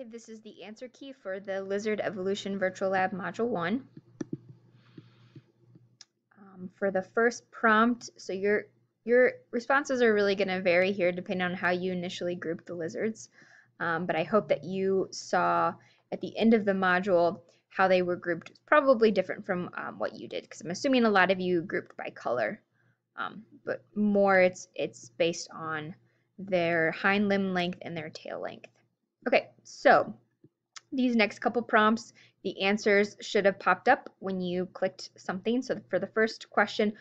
Okay, this is the answer key for the Lizard Evolution Virtual Lab Module 1. Um, for the first prompt, so your your responses are really going to vary here depending on how you initially grouped the lizards. Um, but I hope that you saw at the end of the module how they were grouped. probably different from um, what you did because I'm assuming a lot of you grouped by color. Um, but more it's it's based on their hind limb length and their tail length. Okay, so these next couple prompts, the answers should have popped up when you clicked something. So for the first question,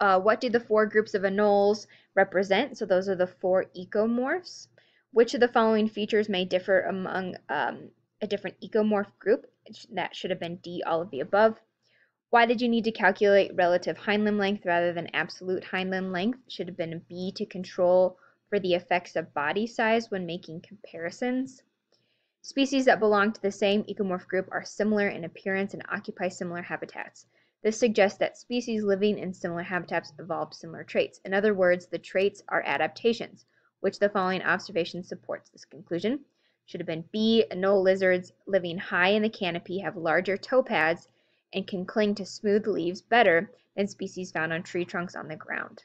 uh, what do the four groups of anoles represent? So those are the four ecomorphs. Which of the following features may differ among um, a different ecomorph group? That should have been D, all of the above. Why did you need to calculate relative hind limb length rather than absolute hind limb length? Should have been B to control for the effects of body size when making comparisons. Species that belong to the same ecomorph group are similar in appearance and occupy similar habitats. This suggests that species living in similar habitats evolved similar traits. In other words, the traits are adaptations, which the following observation supports this conclusion. Should have been B. Anole lizards living high in the canopy have larger toe pads and can cling to smooth leaves better than species found on tree trunks on the ground.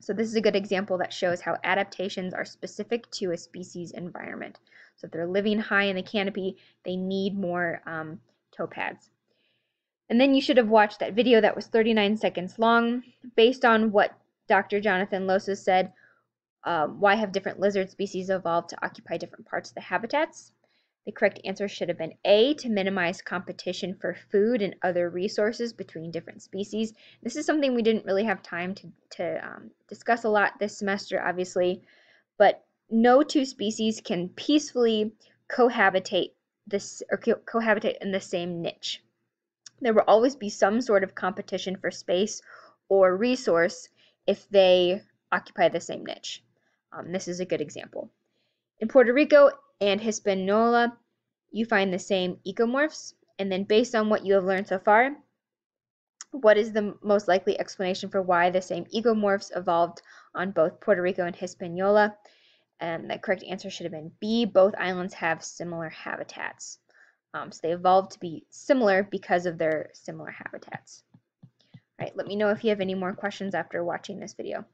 So this is a good example that shows how adaptations are specific to a species environment. So if they're living high in the canopy, they need more um, toe pads. And then you should have watched that video that was 39 seconds long. Based on what Dr. Jonathan Losos said, um, why have different lizard species evolved to occupy different parts of the habitats? The correct answer should have been A, to minimize competition for food and other resources between different species. This is something we didn't really have time to, to um, discuss a lot this semester, obviously, but no two species can peacefully cohabitate this or co cohabitate in the same niche. There will always be some sort of competition for space or resource if they occupy the same niche. Um, this is a good example. In Puerto Rico and Hispaniola, you find the same ecomorphs. And then based on what you have learned so far, what is the most likely explanation for why the same ecomorphs evolved on both Puerto Rico and Hispaniola? And the correct answer should have been B. Both islands have similar habitats. Um, so they evolved to be similar because of their similar habitats. All right, let me know if you have any more questions after watching this video.